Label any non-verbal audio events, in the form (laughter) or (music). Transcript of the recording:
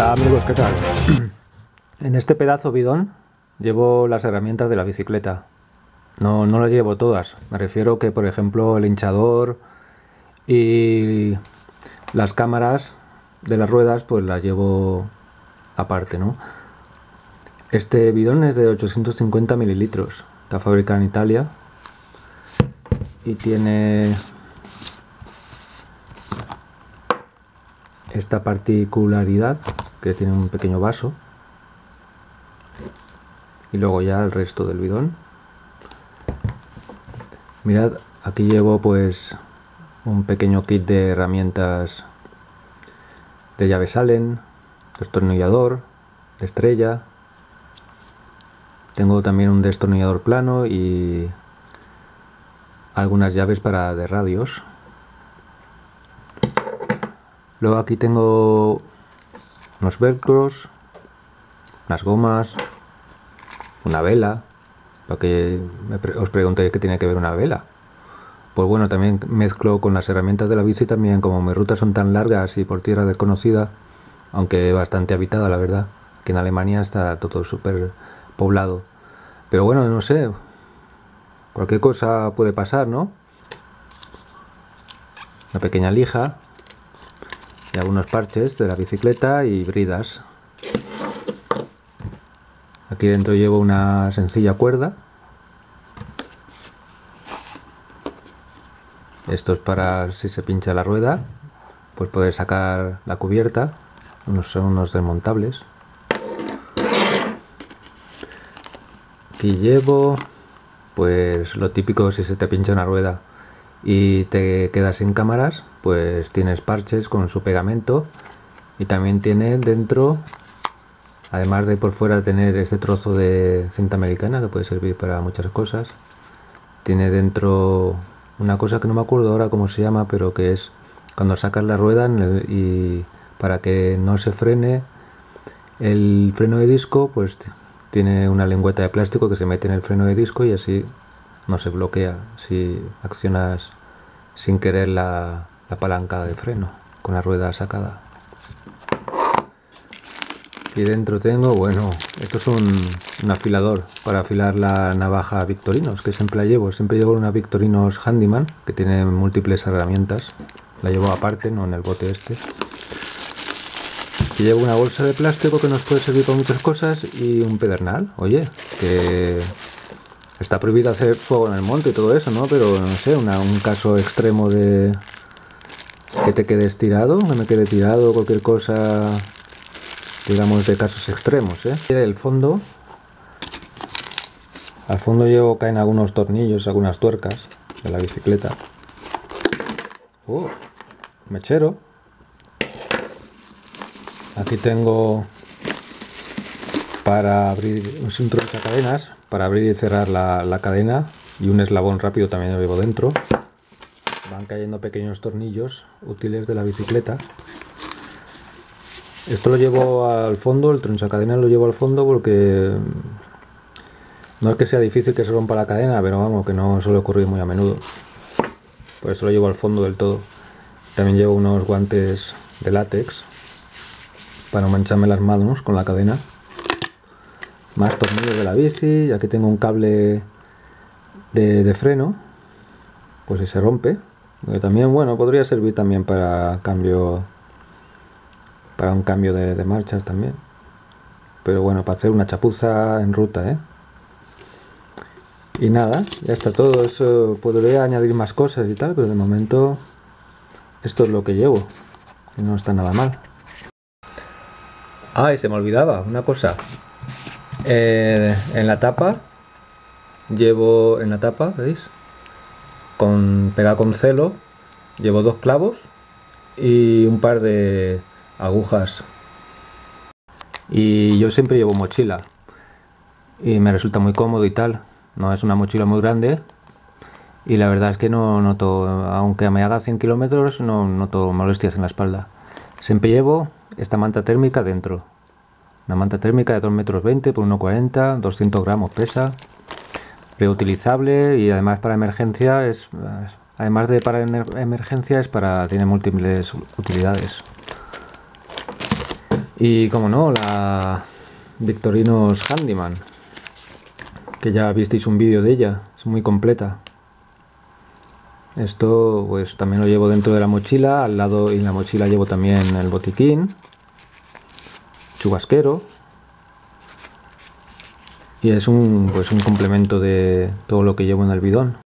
Hola amigos, ¿qué tal? (clears throat) En este pedazo bidón llevo las herramientas de la bicicleta. No, no las llevo todas. Me refiero que, por ejemplo, el hinchador y las cámaras de las ruedas, pues las llevo aparte, ¿no? Este bidón es de 850 mililitros. Está fabricado en Italia y tiene esta particularidad que tiene un pequeño vaso. Y luego ya el resto del bidón. Mirad aquí llevo pues un pequeño kit de herramientas de llaves Allen destornillador estrella. Tengo también un destornillador plano y algunas llaves para de radios. Luego aquí tengo unos velcros unas gomas una vela. Para que os preguntéis qué tiene que ver una vela. Pues bueno también mezclo con las herramientas de la bici también como mis rutas son tan largas y por tierra desconocida aunque bastante habitada la verdad que en Alemania está todo súper poblado. Pero bueno no sé cualquier cosa puede pasar no una pequeña lija y algunos parches de la bicicleta y bridas. Aquí dentro llevo una sencilla cuerda. Esto es para si se pincha la rueda pues poder sacar la cubierta. Unos son unos desmontables. Aquí llevo pues lo típico si se te pincha una rueda y te quedas sin cámaras pues tienes parches con su pegamento y también tiene dentro además de por fuera tener este trozo de cinta americana que puede servir para muchas cosas tiene dentro una cosa que no me acuerdo ahora cómo se llama pero que es cuando sacas la rueda y para que no se frene el freno de disco pues tiene una lengüeta de plástico que se mete en el freno de disco y así no se bloquea si accionas sin querer la, palanca de freno con la rueda sacada. Y dentro tengo, bueno, esto es un, afilador para afilar la navaja Victorinos, que siempre la llevo. Siempre llevo una Victorinos Handyman, que tiene múltiples herramientas. La llevo aparte, no en el bote este. Y llevo una bolsa de plástico que nos puede servir para muchas cosas y un pedernal, oye, que Está prohibido hacer fuego en el monte y todo eso, ¿no? Pero no sé, un caso extremo de que te quedes tirado, que me quede tirado, cualquier cosa, digamos, de casos extremos, ¿eh? El fondo, al fondo llevo, caen algunos tornillos, algunas tuercas de la bicicleta. Uh, mechero. Aquí tengo para abrir un cadenas para abrir y cerrar la, cadena y un eslabón rápido también lo llevo dentro van cayendo pequeños tornillos útiles de la bicicleta esto lo llevo al fondo, el cadena lo llevo al fondo porque no es que sea difícil que se rompa la cadena, pero vamos, que no suele ocurrir muy a menudo. Por esto lo llevo al fondo del todo. También llevo unos guantes de látex para mancharme las manos con la cadena más tornillos de la bici y aquí tengo un cable de, freno pues si se rompe. Que también bueno podría servir también para cambio para un cambio de, marchas también. Pero bueno para hacer una chapuza en ruta ¿eh? y nada ya está todo. Eso podría añadir más cosas y tal pero de momento esto es lo que llevo. Y no está nada mal. Ah y se me olvidaba una cosa eh, en la tapa llevo en la tapa, ¿veis? Con pega con celo, llevo dos clavos y un par de agujas. Y yo siempre llevo mochila y me resulta muy cómodo y tal. No es una mochila muy grande y la verdad es que no noto, aunque me haga 100 kilómetros, no noto molestias en la espalda. Siempre llevo esta manta térmica dentro. Una manta térmica de 2 metros 20 por 1,40, 200 gramos pesa, reutilizable y además para emergencia es, además de para emergencia es para tiene múltiples utilidades. Y como no, la Victorinos Handyman, que ya visteis un vídeo de ella, es muy completa. Esto pues también lo llevo dentro de la mochila, al lado y en la mochila llevo también el botiquín, chubasquero, y es un, pues un complemento de todo lo que llevo en el bidón.